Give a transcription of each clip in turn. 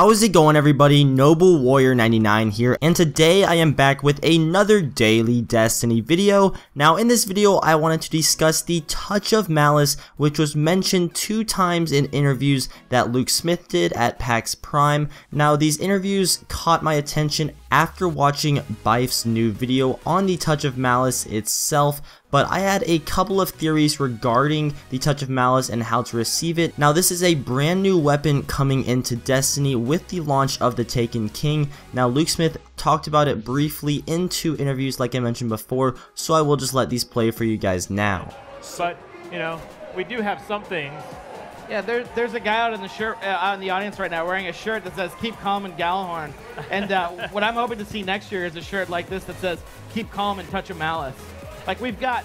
How's it going everybody? Noble Warrior 99 here and today I am back with another daily Destiny video. Now in this video I wanted to discuss the Touch of Malice which was mentioned two times in interviews that Luke Smith did at PAX Prime. Now these interviews caught my attention after watching Byf's new video on the Touch of Malice itself but I had a couple of theories regarding the Touch of Malice and how to receive it. Now this is a brand new weapon coming into Destiny with the launch of the Taken King. Now Luke Smith talked about it briefly in two interviews like I mentioned before, so I will just let these play for you guys now. But, you know, we do have some things. Yeah, there, there's a guy out in the shirt, uh, out in the audience right now wearing a shirt that says "Keep Calm and Gjallarhorn," and uh, what I'm hoping to see next year is a shirt like this that says "Keep Calm and Touch of Malice." Like we've got.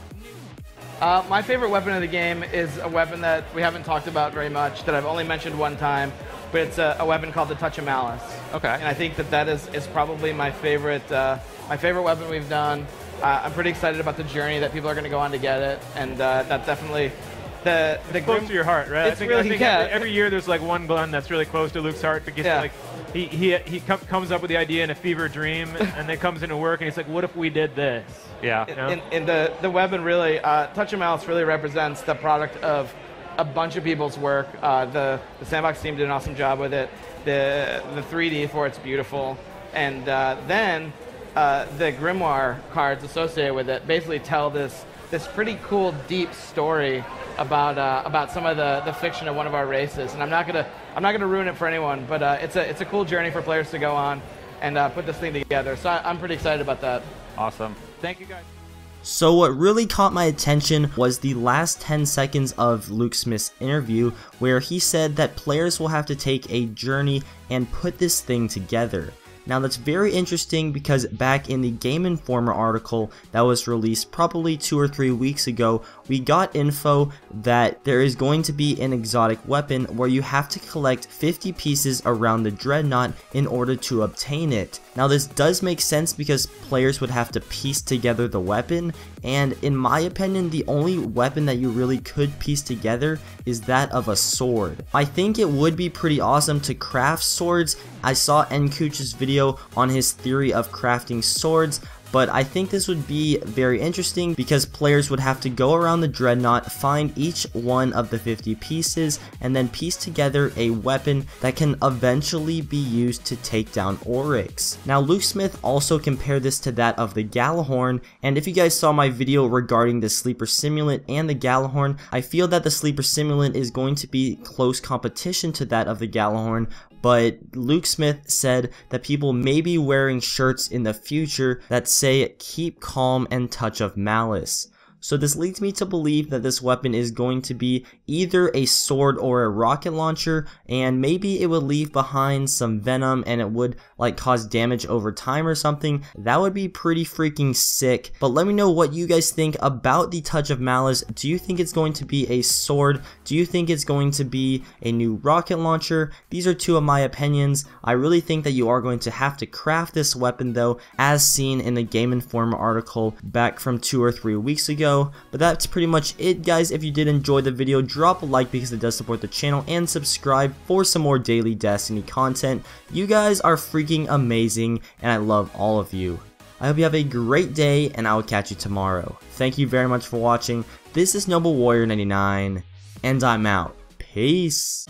Uh, my favorite weapon of the game is a weapon that we haven't talked about very much, that I've only mentioned one time, but it's a, a weapon called the Touch of Malice. Okay. And I think that that is, is probably my favorite, uh, my favorite weapon we've done. Uh, I'm pretty excited about the journey that people are going to go on to get it, and uh, that definitely the the close Grim- to your heart, right? It's I think, really I think yeah. every, every year there's like one gun that's really close to Luke's heart because Yeah. like he he he com- comes up with the idea in a fever dream and then comes into work and he's like, what if we did this? Yeah. you know? And, and the, the weapon really, uh, Touch of Malice really represents the product of a bunch of people's work. Uh, the, the Sandbox team did an awesome job with it. The, the 3D for it's beautiful. And uh, then uh, the Grimoire cards associated with it basically tell this, this pretty cool, deep story about, uh, about some of the, the fiction of one of our races. And I'm not gonna, I'm not gonna ruin it for anyone, but uh, it's, a, it's a cool journey for players to go on and uh, put this thing together. So I, I'm pretty excited about that. awesome. Thank you guys. So what really caught my attention was the last 10 seconds of Luke Smith's interview where he said that players will have to take a journey and put this thing together. Now that's very interesting because back in the Game Informer article that was released probably two or three weeks ago, we got info that there is going to be an exotic weapon where you have to collect 50 pieces around the Dreadnought in order to obtain it. Now this does make sense because players would have to piece together the weapon and in my opinion the only weapon that you really could piece together is that of a sword. I think it would be pretty awesome to craft swords. I saw Nkuch's video on his theory of crafting swords but I think this would be very interesting because players would have to go around the Dreadnought, find each one of the 50 pieces, and then piece together a weapon that can eventually be used to take down Oryx. Now Luke Smith also compared this to that of the Gjallarhorn, and if you guys saw my video regarding the Sleeper Simulant and the Gjallarhorn, I feel that the Sleeper Simulant is going to be close competition to that of the Gjallarhorn, but Luke Smith said that people may be wearing shirts in the future that say keep calm and touch of malice. So this leads me to believe that this weapon is going to be either a sword or a rocket launcher and maybe it would leave behind some venom and it would like cause damage over time or something. That would be pretty freaking sick. But let me know what you guys think about the touch of malice. Do you think it's going to be a sword? Do you think it's going to be a new rocket launcher? These are two of my opinions. I really think that you are going to have to craft this weapon though as seen in the Game Informer article back from two or three weeks ago. But that's pretty much it guys. If you did enjoy the video, drop a like because it does support the channel and subscribe for some more daily Destiny content. You guys are freaking amazing and I love all of you. I hope you have a great day and I will catch you tomorrow. Thank you very much for watching. This is Noble Warrior 99 and I'm out. Peace.